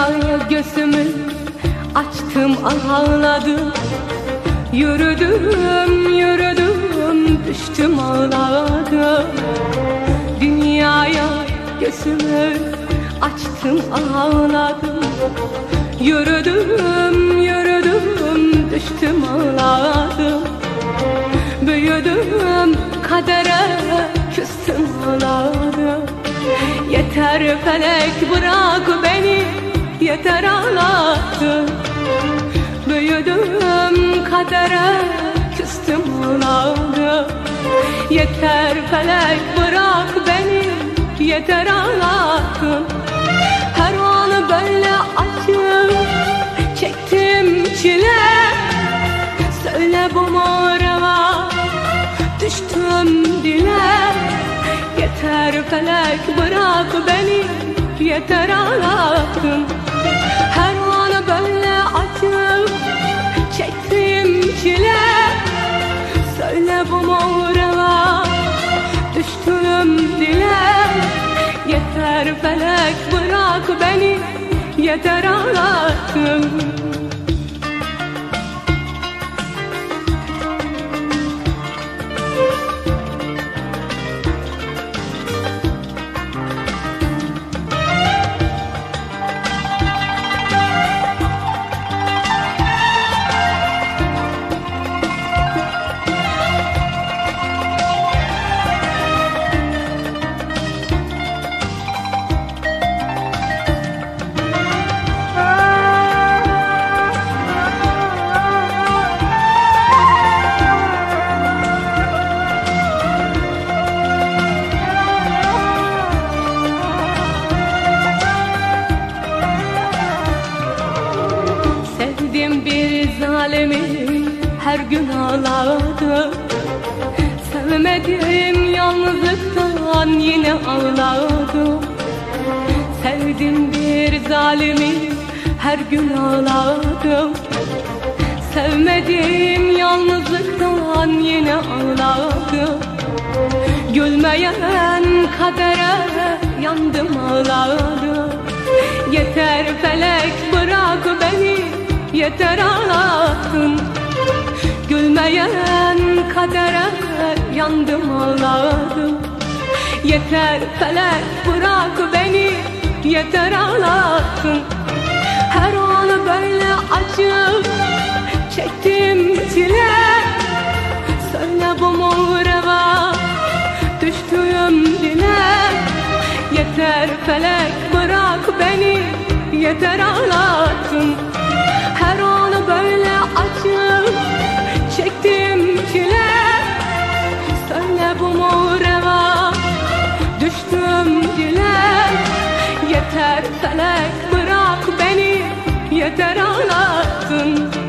Dünyaya gözümü açtım ağladım. Yürüdüm yürüdüm düştüm ağladım. Dünyaya gözümü açtım ağladım. Yürüdüm yürüdüm düştüm ağladım. Büyüdüm kadere küstüm ağladım. Yeter felek bırak beni yeter ağlattın Büyüdüm kadere küstüm ağladım Yeter felek bırak beni. Yeter ağlattın Her an böyle acı çektim çile Söyle bu morava düştüm dile. Yeter felek bırak beni. Yeter ağlattın felek bırak beni yeter ağlattın zalimi her gün ağladım Sevmedim yalnızlıktan yine ağladım Sevdim bir zalimi her gün ağladım Sevmedim yalnızlıktan yine ağladım Gülmeyen kadere yandım ağladım Yeter felek bırak beni yeter ağlattın. Gülmeyen kadere yandım ağladım. Yeter felek bırak beni yeter ağlattın. Her an böyle acı çektim çile Söyle bu morava düştüğüm dile. Yeter felek bırak beni yeter ağlattın felek bırak beni. Yeter ağlattın